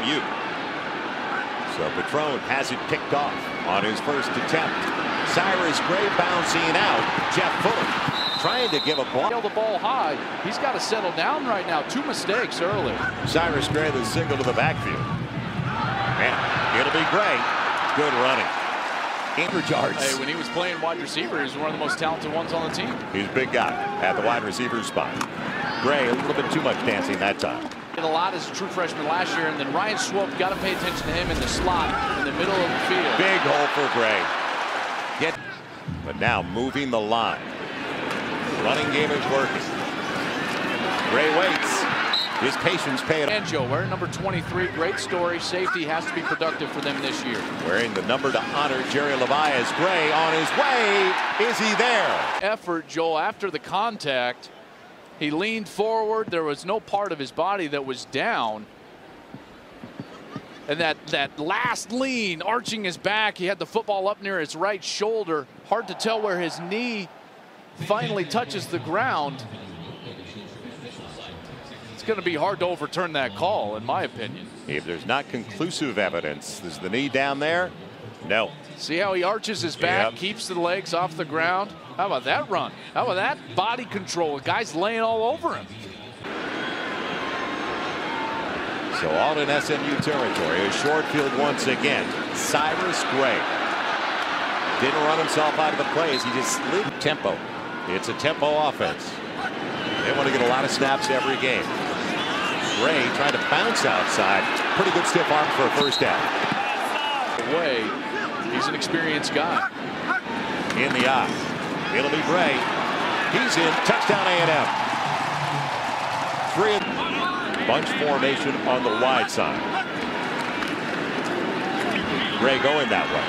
SMU. So Patron has it picked off on his first attempt. Cyrus Gray bouncing out. Jeff Fuller trying to give a ball. the ball high. He's got to settle down right now. Two mistakes early. Cyrus Gray the single to the backfield. Man, it'll be Gray. Good running. Hey, when he was playing wide receiver, he was one of the most talented ones on the team. He's a big guy at the wide receiver spot. Gray a little bit too much dancing that time. A lot as a true freshman last year, and then Ryan Swope got to pay attention to him in the slot in the middle of the field. Big hole for Gray. Get, but now moving the line. Running game is working. Gray waits. His patience paid off. Banjo wearing number 23. Great story. Safety has to be productive for them this year. Wearing the number to honor Jerry LeVias. Gray on his way. Is he there? Effort, Joel, after the contact. He leaned forward. There was no part of his body that was down. And that, that last lean, arching his back, he had the football up near his right shoulder. Hard to tell where his knee finally touches the ground. It's going to be hard to overturn that call, in my opinion. If there's not conclusive evidence, is the knee down there? No. See how he arches his back, Yep. keeps the legs off the ground? How about that run? How about that body control? The guy's laying all over him. So all in SMU territory. A short field once again. Cyrus Gray. Didn't run himself out of the plays. He just slid tempo. It's a tempo offense. They want to get a lot of snaps every game. Gray trying to bounce outside. Pretty good stiff arm for a first down. Away. He's an experienced guy. In the eye. It'll be Gray. He's in. Touchdown A&M. Three. Bunch formation on the wide side. Gray going that way.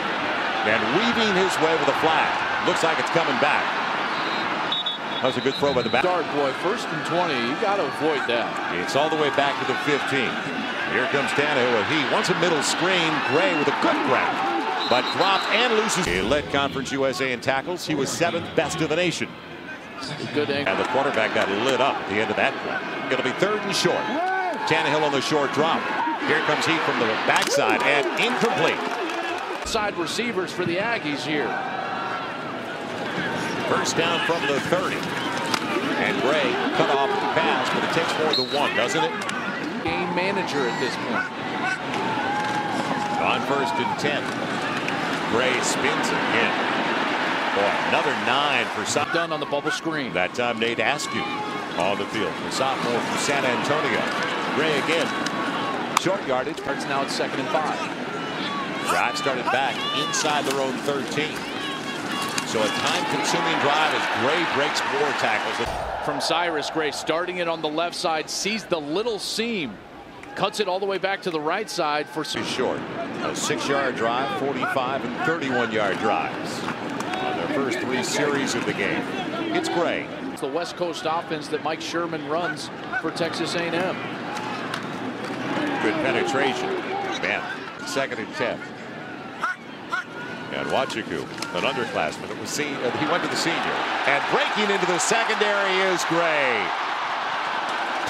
And weaving his way with a flag. Looks like it's coming back. That was a good throw by the back. Dark boy, first and 20. You got to avoid that. It's all the way back to the 15. Here comes with he wants a middle screen. Gray with a good grab. But dropped and loses. He led Conference USA in tackles. He was seventh best of the nation. Good angle. And the quarterback got lit up at the end of that play. It'll be third and short. Tannehill on the short drop. Here comes he from the backside and incomplete. Side receivers for the Aggies here. First down from the 30. And Gray cut off the pass, but it takes more than one, doesn't it? Game manager at this point. On first and 10. Gray spins again. Boy, another nine for Sa Done on the bubble screen. That time Nate Askew on the field. The sophomore from San Antonio. Gray again. Short yardage. Starts now at second and five. Drive started back inside their own 13. So a time-consuming drive as Gray breaks more tackles. From Cyrus Gray, starting it on the left side, sees the little seam, cuts it all the way back to the right side for short. A six-yard drive, 45 and 31-yard drives on their first three series of the game. It's Gray. It's the West Coast offense that Mike Sherman runs for Texas A&M. Good penetration. Man, second and 10. Nwachukwu, an underclassman, it was seen, he went to the senior. And breaking into the secondary is Gray.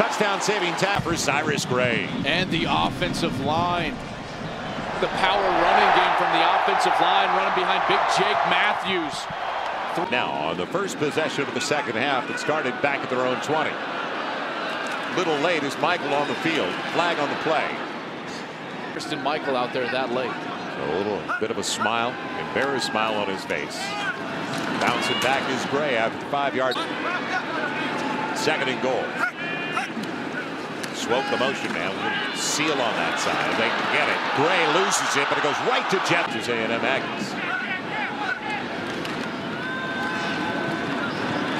Touchdown saving tapper Cyrus Gray. And the offensive line. The power running game from the offensive line running behind big Jake Matthews. Now on the first possession of the second half it started back at their own 20. Little late is Michael on the field. Flag on the play. Christine Michael out there that late. A little bit of a smile, embarrassed smile on his face. Bouncing back is Gray after the five yard. Second and goal. The motion man. Seal on that side. They can get it. Gray loses it, but it goes right to Jeffers A&M Aggies.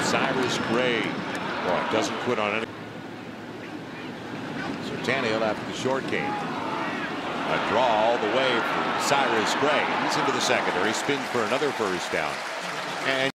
Cyrus Gray. Oh, Boy, doesn't quit on any. So Tannehill after the short game. A draw all the way for Cyrus Gray. He's into the secondary. Spins for another first down. And